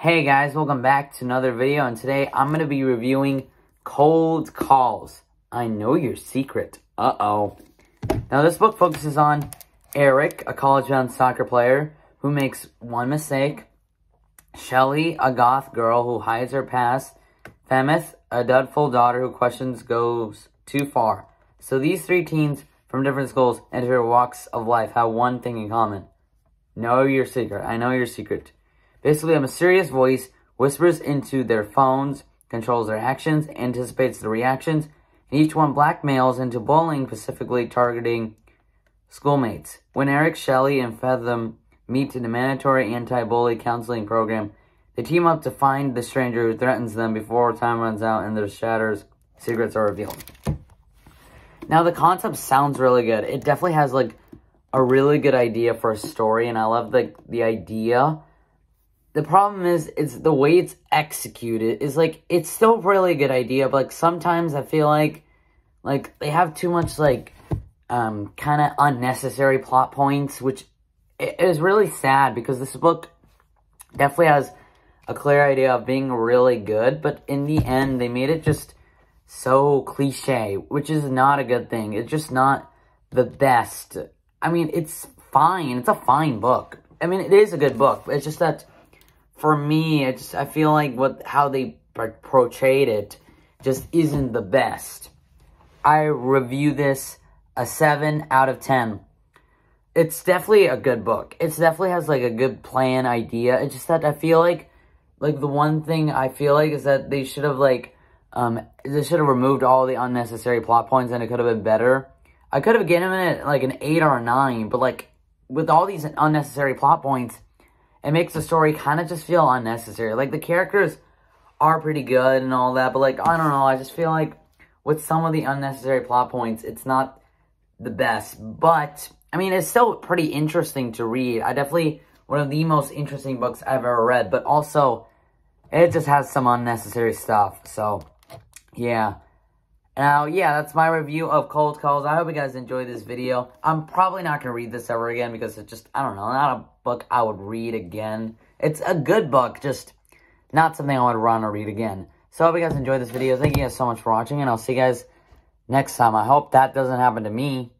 Hey guys, welcome back to another video, and today I'm going to be reviewing Cold Calls. I know your secret. Uh-oh. Now this book focuses on Eric, a college-bound soccer player who makes one mistake, Shelley, a goth girl who hides her past, Fatima, a dutiful daughter who questions goes too far. So these three teens from different schools and different walks of life have one thing in common. Know your secret. I know your secret. Basically, a mysterious voice whispers into their phones, controls their actions, anticipates the reactions, and each one blackmails into bullying, specifically targeting schoolmates. When Eric, Shelley, and Fatima meet in a mandatory anti-bully counseling program, they team up to find the stranger who threatens them before time runs out and their shatters secrets are revealed. Now, the concept sounds really good. It definitely has, like, a really good idea for a story, and I love, like, the idea the problem is, it's the way it's executed is like, it's still a really good idea, but like sometimes I feel like, like they have too much like, um, kind of unnecessary plot points, which is really sad because this book definitely has a clear idea of being really good, but in the end, they made it just so cliche, which is not a good thing. It's just not the best. I mean, it's fine. It's a fine book. I mean, it is a good book. But it's just that for me, I just I feel like what how they portrayed it just isn't the best. I review this a 7 out of 10. It's definitely a good book. It definitely has like a good plan idea. It's just that I feel like like the one thing I feel like is that they should have like um they should have removed all the unnecessary plot points and it could have been better. I could have given it like an 8 or a 9, but like with all these unnecessary plot points, it makes the story kind of just feel unnecessary. Like, the characters are pretty good and all that, but, like, I don't know, I just feel like with some of the unnecessary plot points, it's not the best. But, I mean, it's still pretty interesting to read. I definitely, one of the most interesting books I've ever read, but also, it just has some unnecessary stuff, so, yeah. Now, yeah, that's my review of Cold Calls. I hope you guys enjoyed this video. I'm probably not going to read this ever again because it's just, I don't know, not a book I would read again. It's a good book, just not something I would run or read again. So I hope you guys enjoyed this video. Thank you guys so much for watching, and I'll see you guys next time. I hope that doesn't happen to me.